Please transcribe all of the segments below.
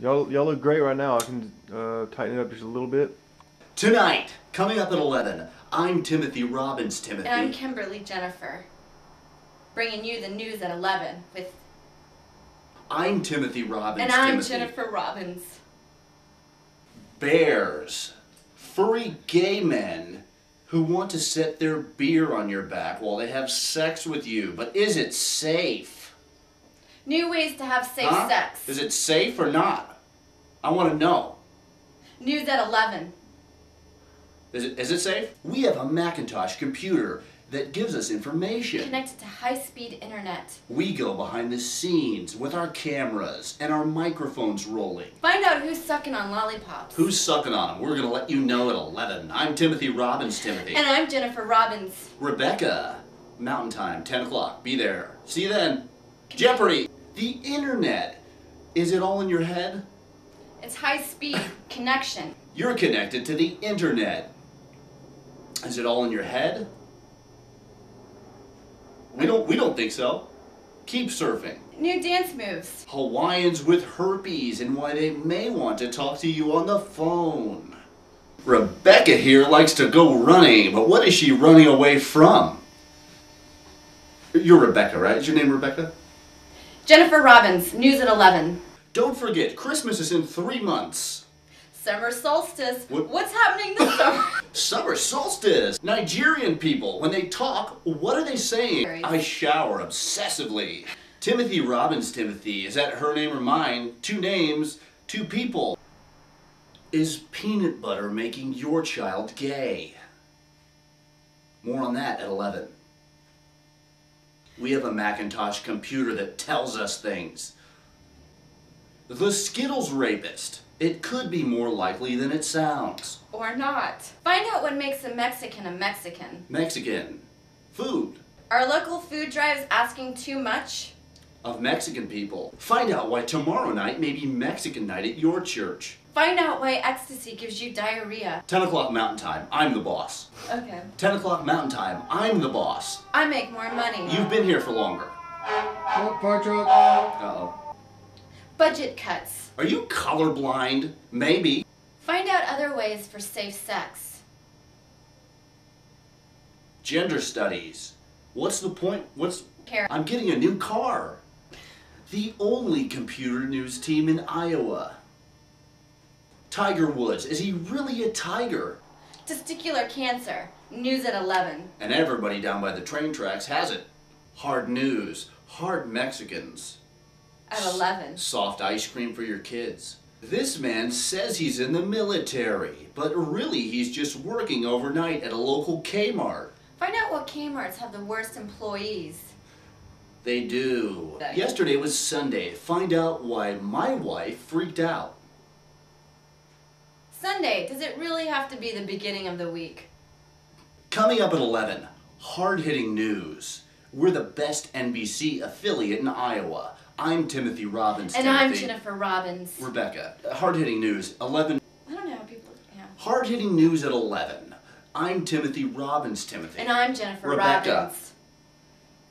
Y'all, y'all look great right now. I can uh, tighten it up just a little bit. Tonight, coming up at 11, I'm Timothy Robbins Timothy. And I'm Kimberly Jennifer, bringing you the news at 11 with. I'm Timothy Robbins And I'm Timothy. Jennifer Robbins. Bears. Furry gay men who want to set their beer on your back while they have sex with you. But is it safe? New ways to have safe Huh? sex. Is it safe or not? I want to know. News at 11. Is it, is it safe? We have a Macintosh computer that gives us information. Connected to high speed internet. We go behind the scenes with our cameras and our microphones rolling. Find out who's sucking on lollipops. Who's sucking on them? We're going to let you know at 11. I'm Timothy Robbins Timothy. And I'm Jennifer Robbins. Rebecca, Mountain Time, 10 o'clock. Be there. See you then. Jeopardy! The internet. Is it all in your head? It's high speed connection. You're connected to the internet. Is it all in your head? We don't we don't think so. Keep surfing. New dance moves. Hawaiians with herpes and why they may want to talk to you on the phone. Rebecca here likes to go running, but what is she running away from? You're Rebecca, right? Is your name Rebecca? Jennifer Robbins. News at 11. Don't forget, Christmas is in three months. Summer solstice. What- What's happening this summer? Summer solstice. Nigerian people, when they talk, what are they saying? I shower obsessively. Timothy Robbins Timothy, is that her name or mine? Two names, two people. Is peanut butter making your child gay? More on that at 11. We have a Macintosh computer that tells us things. The Skittles rapist. It could be more likely than it sounds. or not. Find out what makes a Mexican a Mexican. Mexican. Food. Are local food drives asking too much? Of Mexican people. Find out why tomorrow night may be Mexican night at your church. Find out why ecstasy gives you diarrhea. 10 o'clock Mountain Time. I'm the boss. Okay. 10 o'clock Mountain Time. I'm the boss. I make more money. You've been here for longer. Oh, fire truck. Uh oh. Budget cuts. Are you colorblind? Maybe. Find out other ways for safe sex. Gender studies. What's the point? What's. Care. I'm getting a new car. The only computer news team in Iowa. Tiger Woods. Is he really a tiger? Testicular cancer. News at 11. And everybody down by the train tracks has it. Hard news. Hard Mexicans. At 11. Soft ice cream for your kids. This man says he's in the military, but really he's just working overnight at a local Kmart. Find out what Kmart's have the worst employees. They do. That- Yesterday was Sunday. Find out why my wife freaked out. Sunday. Does it really have to be the beginning of the week? Coming up at 11, hard hitting news. We're the best NBC affiliate in Iowa. I'm Timothy Robbins. And I'm Jennifer Robbins. Rebecca. Hard hitting news. 11. I don't know how people. Yeah. Hard hitting news at 11. I'm Timothy Robbins. Timothy. And I'm Jennifer Rebecca. Robbins.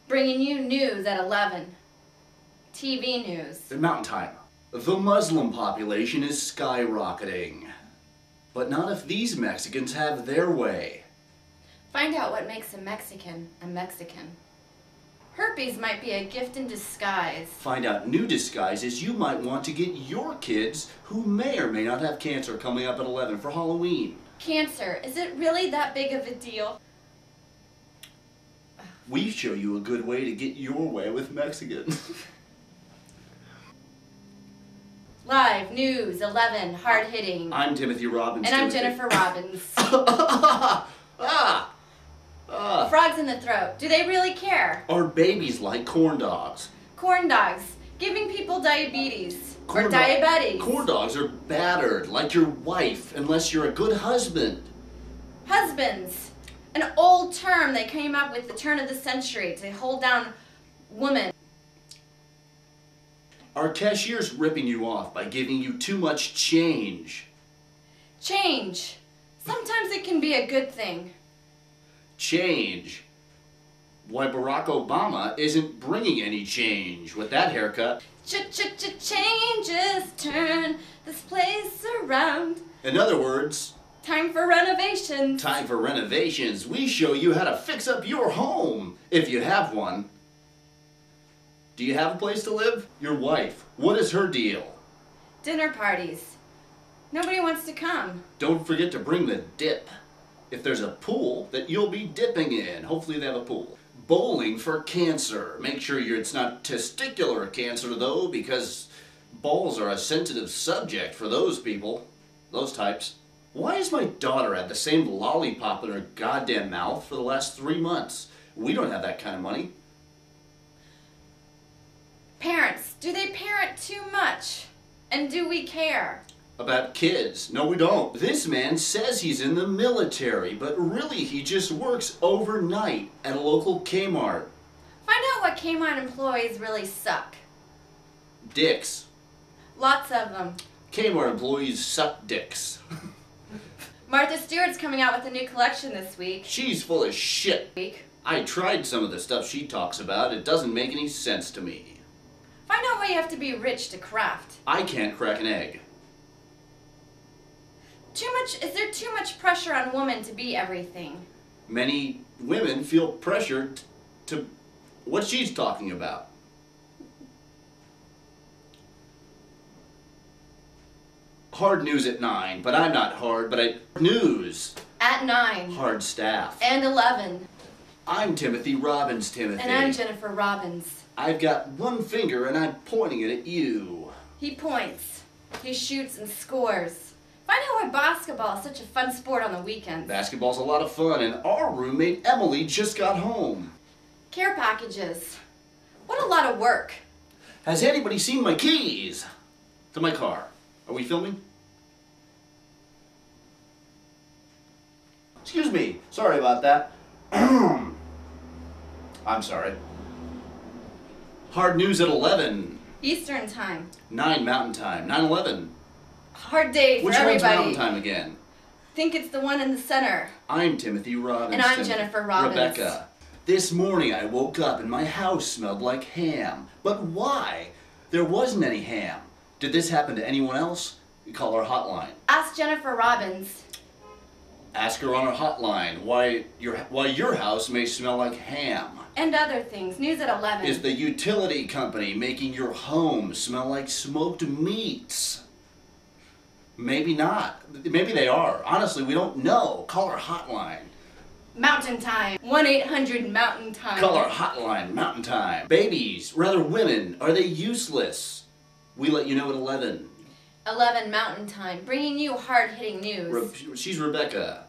Bringing you news at 11. TV news. Mountain Time. The Muslim population is skyrocketing. But not if these Mexicans have their way. Find out what makes a Mexican a Mexican. Herpes might be a gift in disguise. Find out new disguises you might want to get your kids who may or may not have cancer coming up at 11 for Halloween. Cancer, is it really that big of a deal? We show you a good way to get your way with Mexicans. Live, news, 11, hard hitting. I'm Timothy Robbins. And I'm Timothy. Jennifer Robbins. ah! Ah! Frogs in the throat, do they really care? Our babies like corn dogs. Corn dogs, giving people diabetes. Corn or diabetes. Corn dogs are battered like your wife unless you're a good husband. Husbands, an old term they came up with the turn of the century to hold down women. Our cashier's ripping you off by giving you too much change. Change. Sometimes it can be a good thing. Change. Why Barack Obama isn't bringing any change with that haircut. Ch-ch-ch-changes turn this place around. In other words, Time for renovations. time for renovations. We show you how to fix up your home, if you have one. Do you have a place to live? Your wife, what is her deal? Dinner parties. Nobody wants to come. Don't forget to bring the dip. If there's a pool that you'll be dipping in, hopefully they have a pool. Bowling for cancer. Make sure you're, it's not testicular cancer though, because balls are a sensitive subject for those people, those types. Why has my daughter had the same lollipop in her goddamn mouth for the last three months? We don't have that kind of money. Parents, do they parent too much? And do we care? About kids. No, we don't. This man says he's in the military, but really he just works overnight at a local Kmart. Find out what Kmart employees really suck. Dicks. Lots of them. Kmart employees suck dicks. Martha Stewart's coming out with a new collection this week. She's full of shit. Week. I tried some of the stuff she talks about. It doesn't make any sense to me. Find out why you have to be rich to craft. I can't crack an egg. Too much is there too much pressure on women to be everything? Many women feel pressured to what she's talking about. Hard news at 9, but I'm not hard, but I. News! At nine. Hard staff. And eleven. I'm Timothy Robbins, Timothy. And I'm Jennifer Robbins. I've got one finger and I'm pointing it at you. He points. He shoots and scores. Find out why basketball is such a fun sport on the weekends. Basketball's a lot of fun, and our roommate Emily just got home. Care packages. What a lot of work. Has anybody seen my keys? To my car. Are we filming? Excuse me. Sorry about that. I'm sorry. Hard news at 11. Eastern time. 9 Mountain Time. 9 11. Hard day for Which one's everybody. Mountain Time again? Think it's the one in the center. I'm Timothy Robbins. And I'm Jennifer Robbins. Rebecca. This morning I woke up and my house smelled like ham. But why? There wasn't any ham. Did this happen to anyone else? You call our hotline. Ask Jennifer Robbins. Ask her on our hotline why your why your house may smell like ham. And other things. News at 11. Is the utility company making your home smell like smoked meats? Maybe not. Maybe they are. Honestly, we don't know. Call our hotline. Mountain time. 1 800 Mountain time. Call our hotline, Mountain Time. Babies, rather women, are they useless? We let you know at 11. 11 Mountain time. Bringing you hard hitting news. Re- she's Rebecca.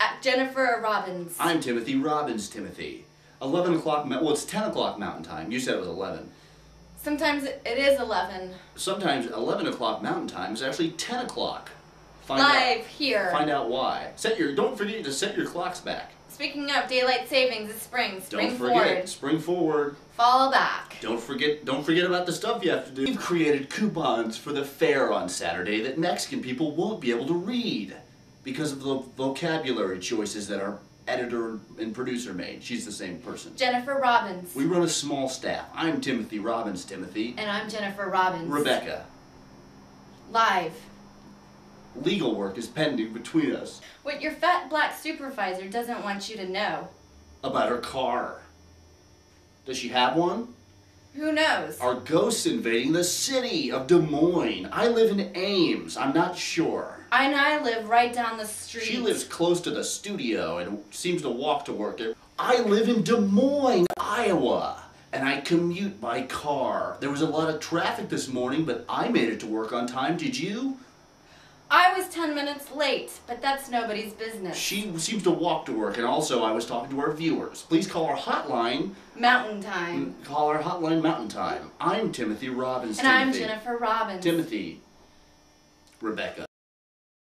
At Jennifer Robbins. I'm Timothy Robbins, Timothy. 11 o'clock, well, it's 10 o'clock Mountain Time. You said it was 11. Sometimes it it is 11. Sometimes 11 o'clock Mountain Time is actually 10 o'clock. Find Live out, here. Find out why. Set your, don't forget to set your clocks back. Speaking of daylight savings, it's spring. Spring Don't forget, forward. spring forward. Fall back. Don't forget don't forget about the stuff you have to do. We've created coupons for the fair on Saturday that Mexican people won't be able to read because of the vocabulary choices that our editor and producer made. She's the same person. Jennifer Robbins. We run a small staff. I'm Timothy Robbins, Timothy. and I'm Jennifer Robbins. Rebecca. Live. Legal work is pending between us What your fat black supervisor doesn't want you to know. about her car. Does she have one? Who knows? Are ghosts invading the city of Des Moines? I live in Ames. I'm not sure. I and I live right down the street. She lives close to the studio and seems to walk to work. I live in Des Moines, Iowa, and I commute by car. There was a lot of traffic this morning, but I made it to work on time. Did you? I was 10 minutes late, but that's nobody's business. She seems to walk to work, and also I was talking to our viewers. Please call our hotline. Mountain time. Mm, call our hotline Mountain Time. I'm Timothy Robbins. And I'm Jennifer Robbins. Timothy. Rebecca.